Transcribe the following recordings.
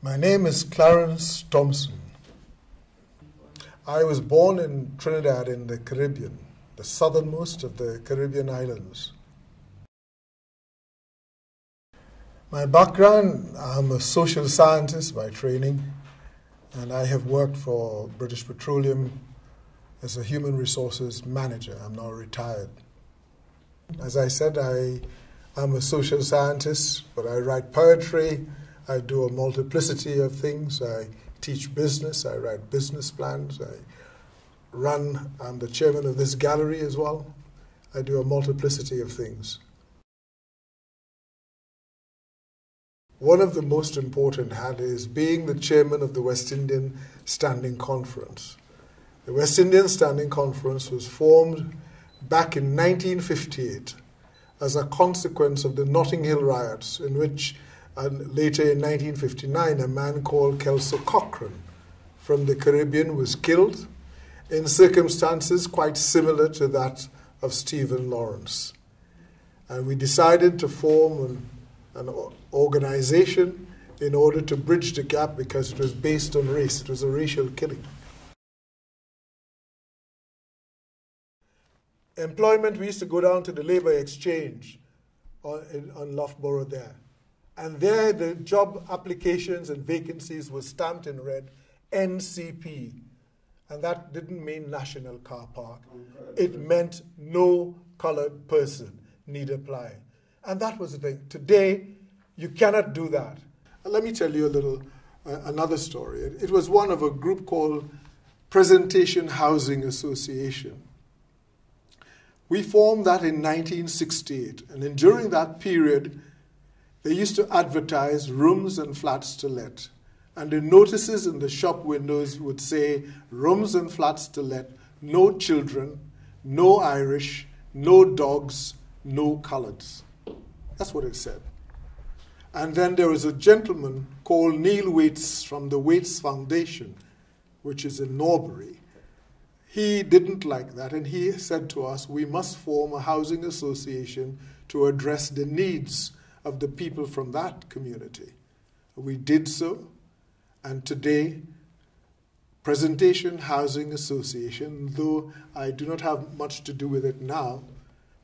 My name is Clarence Thompson. I was born in Trinidad in the Caribbean, the southernmost of the Caribbean islands. My background I'm a social scientist by training, and I have worked for British Petroleum as a human resources manager. I'm now retired. As I said, I am a social scientist, but I write poetry. I do a multiplicity of things. I teach business. I write business plans. I run, I'm the chairman of this gallery as well. I do a multiplicity of things. One of the most important had is being the chairman of the West Indian Standing Conference. The West Indian Standing Conference was formed back in 1958 as a consequence of the Notting Hill riots, in which and later in 1959 a man called Kelso Cochrane from the Caribbean was killed in circumstances quite similar to that of Stephen Lawrence. And we decided to form an, an organization in order to bridge the gap because it was based on race, it was a racial killing. employment, we used to go down to the labor exchange on, on Loughborough there. And there, the job applications and vacancies were stamped in red NCP. And that didn't mean National Car Park, it meant no colored person need apply. And that was the thing. Today, you cannot do that. Let me tell you a little, uh, another story. It, it was one of a group called Presentation Housing Association. We formed that in 1968, and then during that period, they used to advertise rooms and flats to let. And the notices in the shop windows would say rooms and flats to let, no children, no Irish, no dogs, no coloreds. That's what it said. And then there was a gentleman called Neil Wates from the Wates Foundation, which is in Norbury. He didn't like that, and he said to us, We must form a housing association to address the needs of the people from that community. We did so, and today, Presentation Housing Association, though I do not have much to do with it now,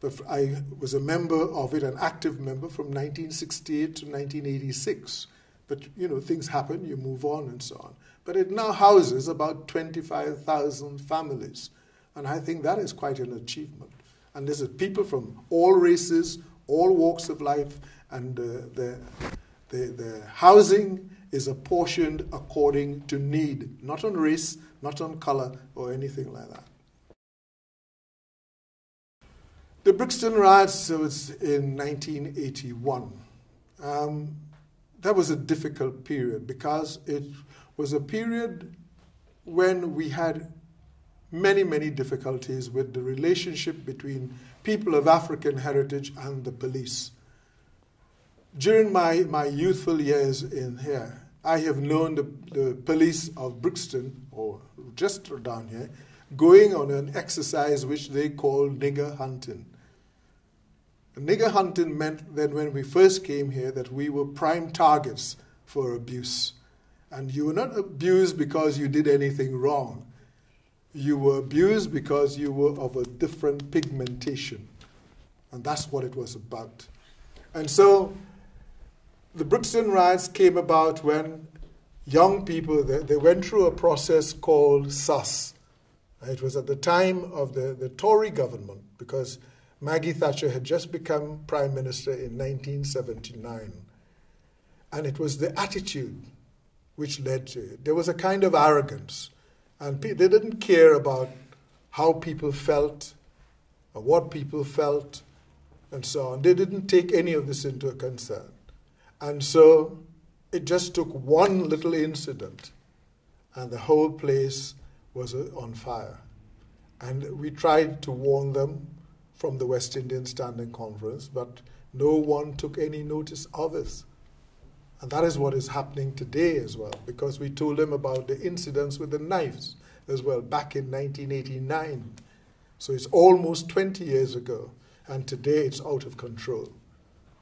but I was a member of it, an active member from 1968 to 1986. But you know, things happen, you move on and so on. But it now houses about 25,000 families. And I think that is quite an achievement. And this is people from all races, all walks of life, and uh, the, the, the housing is apportioned according to need, not on race, not on color, or anything like that. The Brixton riots was in 1981. Um, that was a difficult period because it was a period when we had many, many difficulties with the relationship between people of African heritage and the police. During my, my youthful years in here, I have known the, the police of Brixton, or just down here, going on an exercise which they call nigger hunting. Nigger hunting meant that when we first came here that we were prime targets for abuse. And you were not abused because you did anything wrong. You were abused because you were of a different pigmentation. And that's what it was about. And so the Brixton riots came about when young people, they, they went through a process called SUS. It was at the time of the, the Tory government because Maggie Thatcher had just become prime minister in 1979. And it was the attitude which led to it. There was a kind of arrogance, and they didn't care about how people felt or what people felt and so on. They didn't take any of this into a concern. And so it just took one little incident, and the whole place was uh, on fire. And we tried to warn them from the West Indian Standing Conference, but no one took any notice of us. And that is what is happening today as well, because we told them about the incidents with the knives as well back in 1989. So it's almost 20 years ago, and today it's out of control.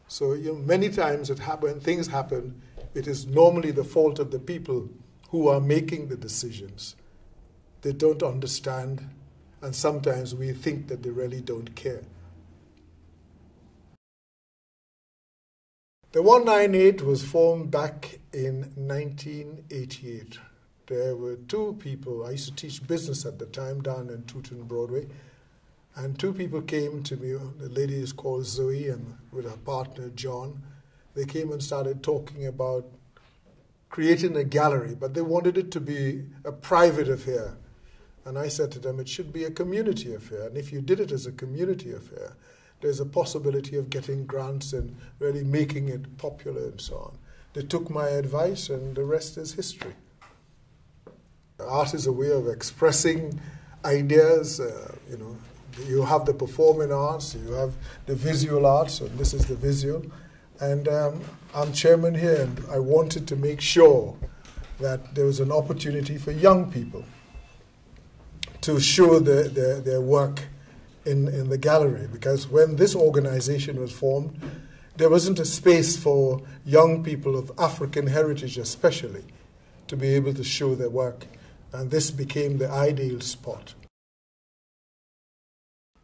So you know, many times it happen, things happen, it is normally the fault of the people who are making the decisions. They don't understand, and sometimes we think that they really don't care. The 198 was formed back in 1988. There were two people, I used to teach business at the time down in Tooting Broadway, and two people came to me. The lady is called Zoe, and with her partner John. They came and started talking about creating a gallery, but they wanted it to be a private affair. And I said to them, it should be a community affair. And if you did it as a community affair, there's a possibility of getting grants and really making it popular and so on. They took my advice, and the rest is history. Art is a way of expressing ideas. Uh, you know, you have the performing arts, you have the visual arts, and this is the visual. And um, I'm chairman here, and I wanted to make sure that there was an opportunity for young people to show their, their, their work in, in the gallery because when this organization was formed, there wasn't a space for young people of African heritage, especially, to be able to show their work. And this became the ideal spot.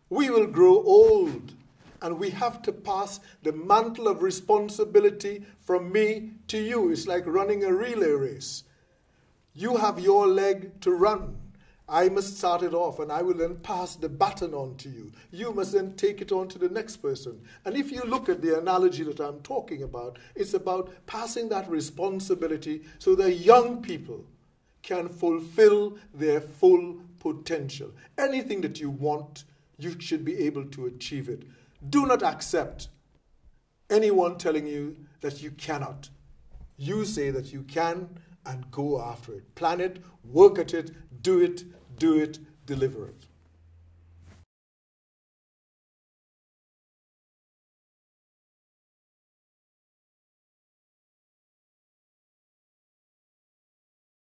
We will grow old, and we have to pass the mantle of responsibility from me to you. It's like running a relay race. You have your leg to run. I must start it off and I will then pass the baton on to you. You must then take it on to the next person. And if you look at the analogy that I'm talking about, it's about passing that responsibility so that young people can fulfill their full potential. Anything that you want, you should be able to achieve it. Do not accept anyone telling you that you cannot. You say that you can and go after it. Plan it, work at it, do it, do it, deliver it.